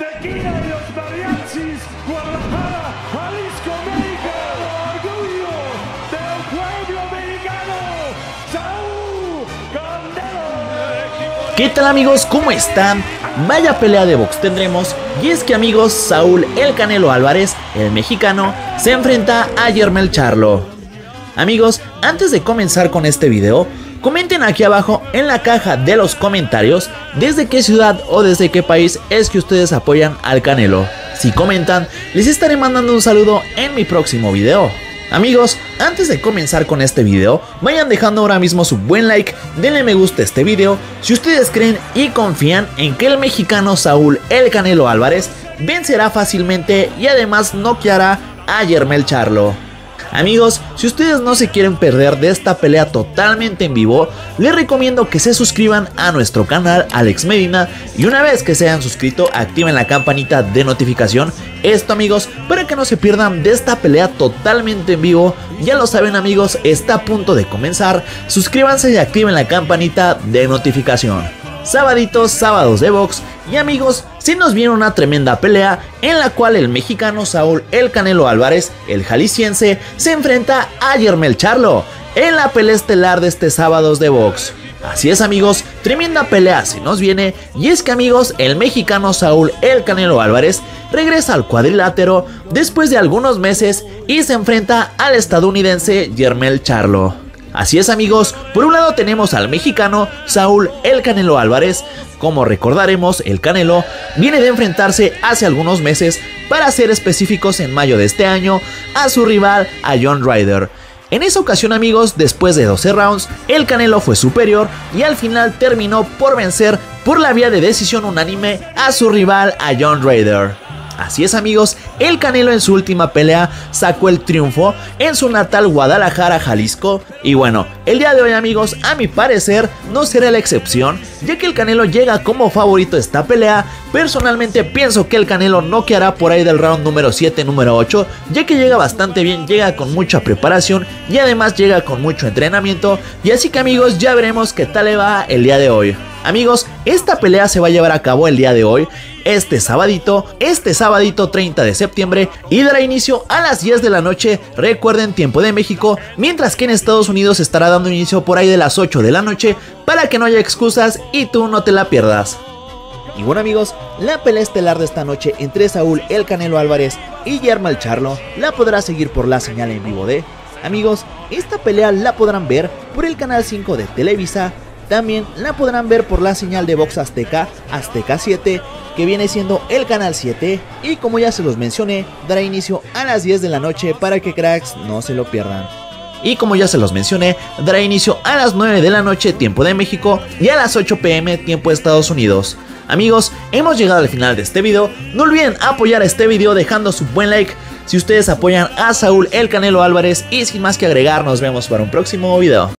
Tequila de los mariachis, Guadalajara, Jalisco, México. Orgullo del pueblo mexicano, Saúl Canelo. ¿Qué tal amigos? ¿Cómo están? Vaya pelea de box tendremos y es que amigos Saúl El Canelo Álvarez, el mexicano, se enfrenta a Yermel Charlo. Amigos, antes de comenzar con este video, comenten aquí abajo en la caja de los comentarios desde qué ciudad o desde qué país es que ustedes apoyan al Canelo. Si comentan, les estaré mandando un saludo en mi próximo video. Amigos, antes de comenzar con este video, vayan dejando ahora mismo su buen like, denle me gusta a este video si ustedes creen y confían en que el mexicano Saúl El Canelo Álvarez vencerá fácilmente y además noqueará a Yermel Charlo. Amigos, si ustedes no se quieren perder de esta pelea totalmente en vivo, les recomiendo que se suscriban a nuestro canal Alex Medina y una vez que se hayan suscrito activen la campanita de notificación. Esto amigos, para que no se pierdan de esta pelea totalmente en vivo. Ya lo saben amigos, está a punto de comenzar. Suscríbanse y activen la campanita de notificación. Sabaditos, sábados de box y amigos, se nos viene una tremenda pelea en la cual el mexicano Saúl El Canelo Álvarez, el jalisciense, se enfrenta a Yermel Charlo en la pelea estelar de este sábados de box. Así es amigos, tremenda pelea se nos viene y es que amigos, el mexicano Saúl El Canelo Álvarez regresa al cuadrilátero después de algunos meses y se enfrenta al estadounidense Yermel Charlo. Así es amigos, por un lado tenemos al mexicano Saúl El Canelo Álvarez, como recordaremos el Canelo viene de enfrentarse hace algunos meses, para ser específicos en mayo de este año, a su rival a John Ryder. En esa ocasión amigos, después de 12 rounds, el Canelo fue superior y al final terminó por vencer por la vía de decisión unánime a su rival a John Ryder. Así es amigos, el Canelo en su última pelea sacó el triunfo en su natal Guadalajara, Jalisco. Y bueno, el día de hoy amigos, a mi parecer no será la excepción, ya que el Canelo llega como favorito a esta pelea. Personalmente pienso que el Canelo no quedará por ahí del round número 7, número 8, ya que llega bastante bien, llega con mucha preparación y además llega con mucho entrenamiento. Y así que amigos, ya veremos qué tal le va el día de hoy. Amigos, esta pelea se va a llevar a cabo el día de hoy, este sabadito, este sabadito 30 de septiembre y dará inicio a las 10 de la noche, recuerden tiempo de México, mientras que en Estados Unidos estará dando inicio por ahí de las 8 de la noche para que no haya excusas y tú no te la pierdas. Y bueno amigos, la pelea estelar de esta noche entre Saúl El Canelo Álvarez y Yermal Charlo la podrá seguir por la señal en vivo de... Amigos, esta pelea la podrán ver por el canal 5 de Televisa también la podrán ver por la señal de Vox Azteca, Azteca 7, que viene siendo el canal 7. Y como ya se los mencioné, dará inicio a las 10 de la noche para que cracks no se lo pierdan. Y como ya se los mencioné, dará inicio a las 9 de la noche tiempo de México y a las 8 pm tiempo de Estados Unidos. Amigos, hemos llegado al final de este video. No olviden apoyar este video dejando su buen like si ustedes apoyan a Saúl El Canelo Álvarez. Y sin más que agregar, nos vemos para un próximo video.